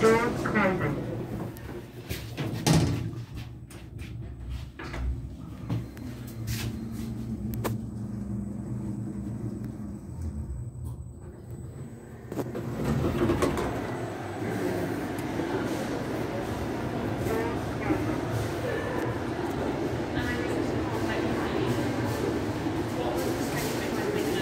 Doors closing.